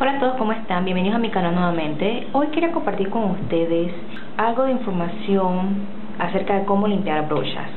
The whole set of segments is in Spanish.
Hola a todos, ¿cómo están? Bienvenidos a mi canal nuevamente. Hoy quiero compartir con ustedes algo de información acerca de cómo limpiar brochas.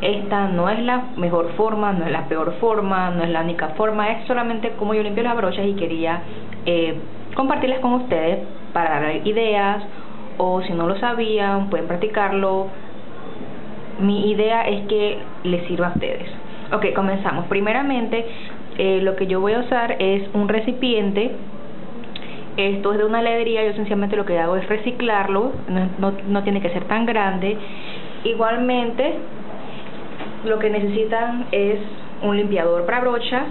Esta no es la mejor forma, no es la peor forma, no es la única forma, es solamente cómo yo limpio las brochas y quería eh, compartirlas con ustedes para dar ideas o si no lo sabían pueden practicarlo. Mi idea es que les sirva a ustedes. Ok, comenzamos. Primeramente, eh, lo que yo voy a usar es un recipiente esto es de una heladería, yo sencillamente lo que hago es reciclarlo, no, tiene que ser tan grande. Igualmente, lo que necesitan es un limpiador para brochas,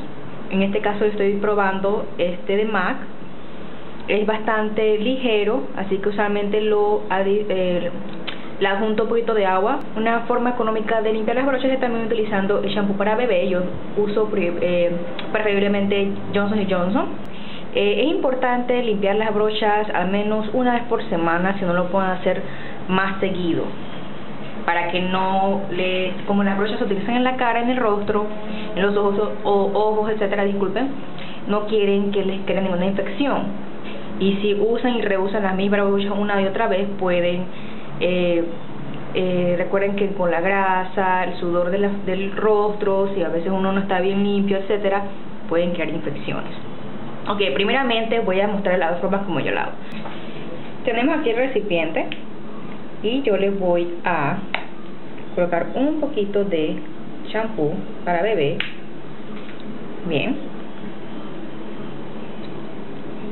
en este caso estoy probando este de MAC, es bastante ligero, así que usualmente lo eh, la adjunto un poquito de agua. Una forma económica de limpiar las brochas es también utilizando el shampoo para bebé. Yo uso eh, preferiblemente Johnson Johnson. Eh, es importante limpiar las brochas al menos una vez por semana, si no lo pueden hacer más seguido. Para que no le, como las brochas se utilizan en la cara, en el rostro, en los ojos, o, ojos, etcétera, disculpen, no quieren que les quede ninguna infección. Y si usan y reusan las mismas brochas una y otra vez, pueden eh, eh, recuerden que con la grasa, el sudor de del rostro, si a veces uno no está bien limpio, etcétera, pueden crear infecciones. Ok, primeramente voy a mostrar las formas como yo la hago. Tenemos aquí el recipiente y yo le voy a colocar un poquito de shampoo para bebé. Bien.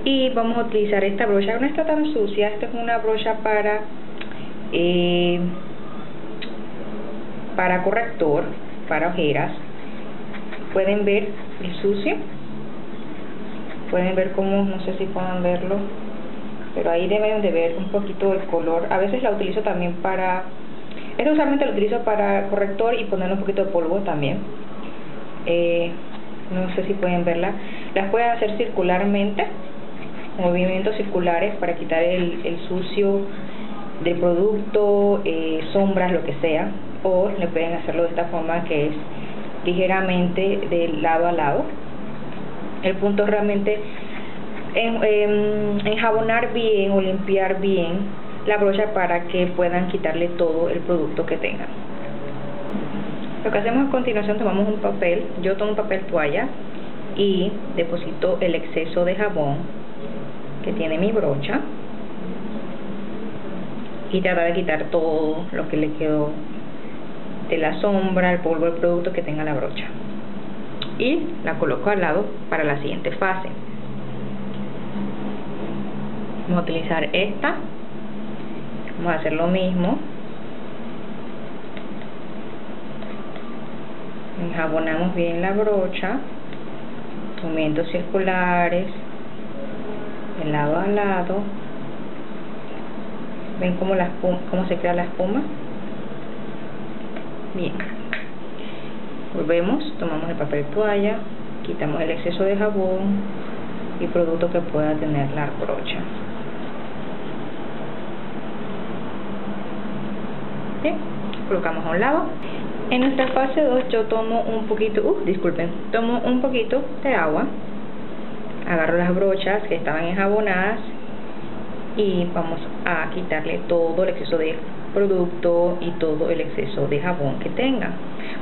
Y vamos a utilizar esta brocha, no está tan sucia, esta es una brocha para eh, para corrector, para ojeras. Pueden ver el sucio pueden ver cómo, no sé si puedan verlo, pero ahí deben de ver un poquito el color. A veces la utilizo también para, esta usualmente lo utilizo para corrector y poner un poquito de polvo también. Eh, no sé si pueden verla. Las pueden hacer circularmente, movimientos circulares para quitar el, el sucio del producto, eh, sombras, lo que sea. O le pueden hacerlo de esta forma que es ligeramente de lado a lado el punto realmente en, enjabonar bien o limpiar bien la brocha para que puedan quitarle todo el producto que tengan. Lo que hacemos a continuación, tomamos un papel, yo tomo un papel toalla y deposito el exceso de jabón que tiene mi brocha y tratar de quitar todo lo que le quedó de la sombra, el polvo del producto que tenga la brocha y la coloco al lado para la siguiente fase. Vamos a utilizar esta. Vamos a hacer lo mismo. Enjabonamos bien la brocha. Movimientos circulares. De lado a lado. Ven cómo, cómo se crea la espuma bien volvemos, tomamos el papel toalla, quitamos el exceso de jabón y producto que pueda tener la brocha. Colocamos a un lado. En esta fase 2 yo tomo un poquito, uh, disculpen, tomo un poquito de agua, agarro las brochas que estaban enjabonadas y vamos a quitarle todo el exceso de producto y todo el exceso de jabón que tenga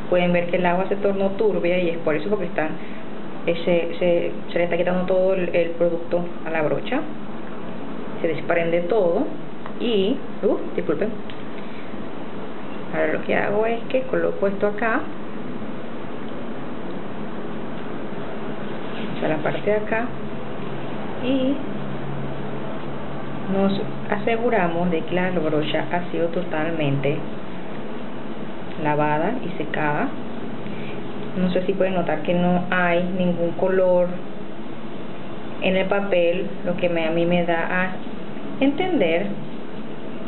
pueden ver que el agua se tornó turbia y es por eso porque están ese, se, se le está quitando todo el, producto a la brocha. Se desprende todo y uh, disculpen. Ahora lo que hago es que coloco esto acá. A la parte de acá. Y nos aseguramos de que la brocha ha sido totalmente lavada y secada. No sé si pueden notar que no hay ningún color en el papel lo que a mí me da a entender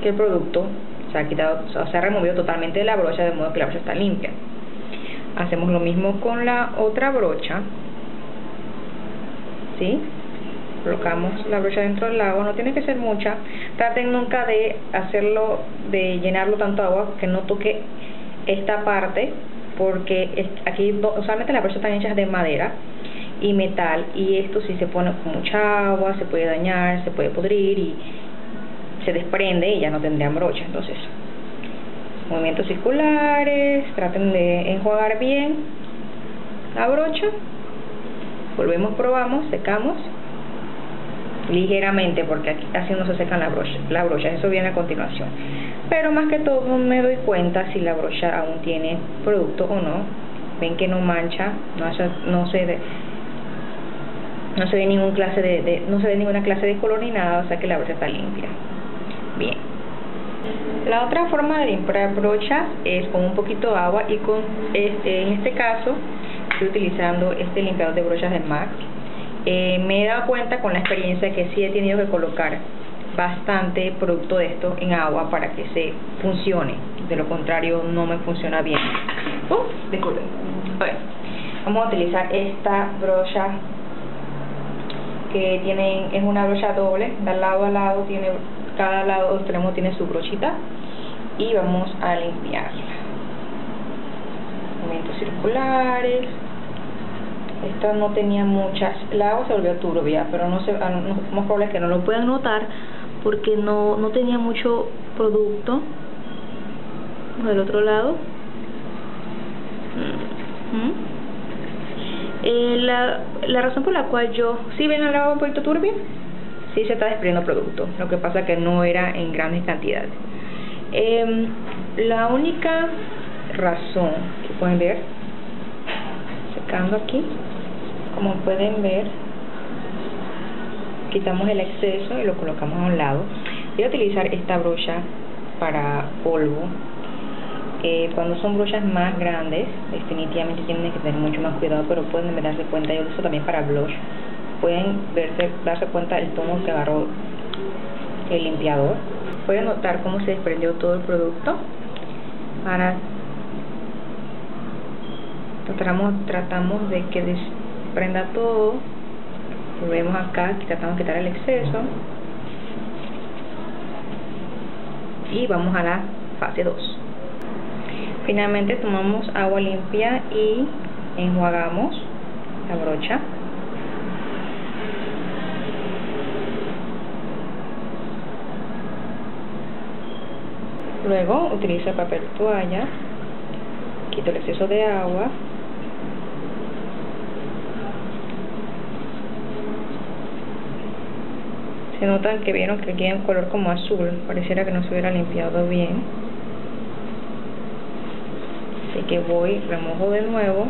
que el producto se ha quitado se ha removido totalmente de la brocha de modo que la brocha está limpia. Hacemos lo mismo con la otra brocha ¿sí? colocamos la brocha dentro del agua, no tiene que ser mucha, traten nunca de hacerlo, de llenarlo tanto agua que no toque esta parte porque aquí usualmente las brochas están hechas de madera y metal y esto si se pone con mucha agua se puede dañar, se puede podrir y se desprende y ya no tendrían brocha entonces movimientos circulares traten de enjuagar bien la brocha. Volvemos probamos secamos ligeramente porque aquí casi no se secan la brocha. Eso viene a continuación pero más que todo me doy cuenta si la brocha aún tiene producto o no. Ven que no mancha no, no se de, no se ve ningún clase de, no se ve ninguna clase de color ni nada o sea que la brocha está limpia. Bien. La otra forma de limpiar brochas es con un poquito de agua y con este en este caso estoy utilizando este limpiador de brochas de MAC. Eh, me he dado cuenta con la experiencia que sí he tenido que colocar bastante producto de esto en agua para que se funcione. De lo contrario no me funciona bien. Uh, disculpen vamos a utilizar esta brocha que tienen es una brocha doble. De lado a lado tiene cada lado extremo tiene su brochita y vamos a limpiarla. Movimientos circulares. Esta no tenía muchas la agua se volvió turbia pero no se no, más probable es que no lo puedan notar porque no, no tenía mucho producto del otro lado. Eh, la, la razón por la cual yo si ven el agua un poquito turbia sí se está desprendiendo producto lo que pasa que no era en grandes cantidades. Eh, la única razón que pueden ver secando aquí como pueden ver quitamos el exceso y lo colocamos a un lado. Voy a utilizar esta brocha para polvo. Eh, cuando son brochas más grandes definitivamente tienen que tener mucho más cuidado pero pueden darse cuenta yo lo uso también para blush pueden verse, darse cuenta del tono que agarró el limpiador. Pueden notar cómo se desprendió todo el producto. Ahora tratamos, tratamos de que desprenda todo volvemos acá, tratamos de quitar el exceso. Y vamos a la fase 2 finalmente tomamos agua limpia y enjuagamos la brocha. Luego utilizo el papel toalla quito el exceso de agua se notan que vieron que tiene un color como azul pareciera que no se hubiera limpiado bien. Así que voy remojo de nuevo.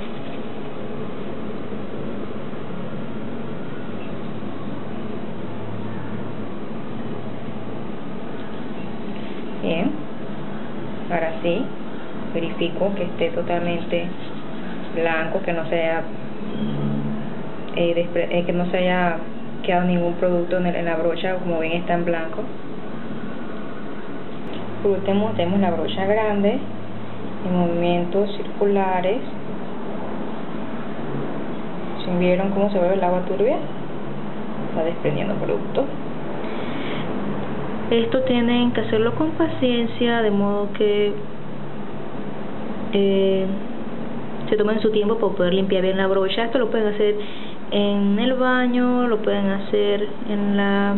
Bien. Ahora sí verifico que esté totalmente blanco que no sea eh, eh, que no se haya quedado ningún producto en, en la brocha como ven está en blanco. Por último tenemos la brocha grande en movimientos circulares. Si vieron cómo se ve el agua turbia va desprendiendo producto. Esto tienen que hacerlo con paciencia de modo que eh, se tomen su tiempo para poder limpiar bien la brocha. Esto lo pueden hacer en el baño, lo pueden hacer en la,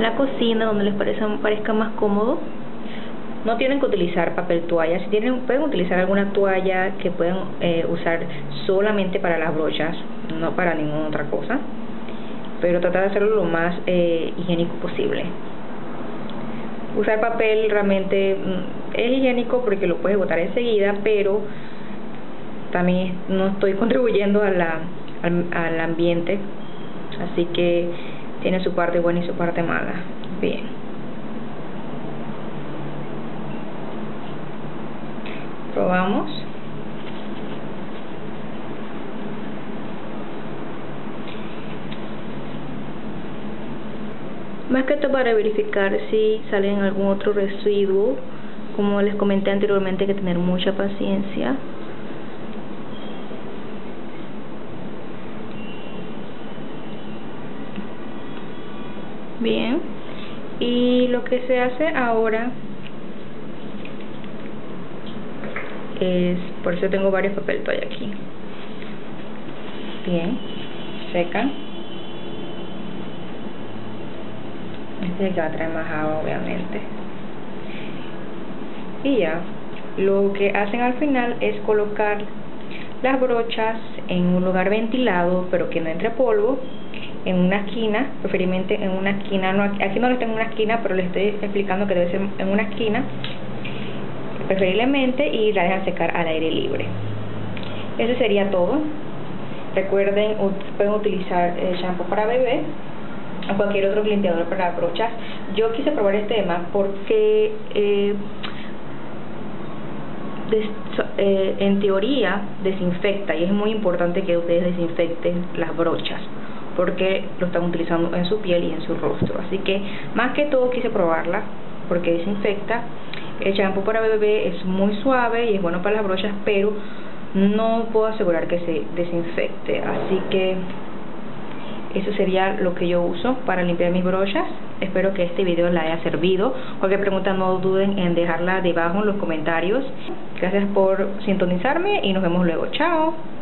la cocina donde les parezca, parezca más cómodo. No tienen que utilizar papel toalla, si tienen, pueden utilizar alguna toalla que pueden eh, usar solamente para las brochas, no para ninguna otra cosa. Pero tratar de hacerlo lo más eh, higiénico posible. Usar papel realmente mm, es higiénico porque lo puedes botar enseguida, pero también no estoy contribuyendo a la al, ambiente así que tiene su parte buena y su parte mala. Bien. Probamos. Más que todo para verificar si salen algún otro residuo como les comenté anteriormente hay que tener mucha paciencia bien y lo que se hace ahora es por eso tengo varios papel toalla aquí bien, secan. Este es el que va a traer más agua, obviamente. Y ya, lo que hacen al final es colocar las brochas en un lugar ventilado, pero que no entre polvo, en una esquina, preferiblemente en una esquina, no, aquí no lo tengo en una esquina, pero les estoy explicando que debe ser en una esquina, preferiblemente, y la dejan secar al aire libre. Eso sería todo. Recuerden, pueden utilizar el shampoo para bebé o cualquier otro limpiador para brochas. Yo quise probar este tema porque eh, eh, en teoría desinfecta y es muy importante que ustedes desinfecten las brochas porque lo están utilizando en su piel y en su rostro. Así que más que todo quise probarla porque desinfecta. El shampoo para bebé es muy suave y es bueno para las brochas, pero no puedo asegurar que se desinfecte. Así que eso sería lo que yo uso para limpiar mis brochas. Espero que este video les haya servido. Cualquier pregunta no duden en dejarla debajo en los comentarios. Gracias por sintonizarme y nos vemos luego. Chao.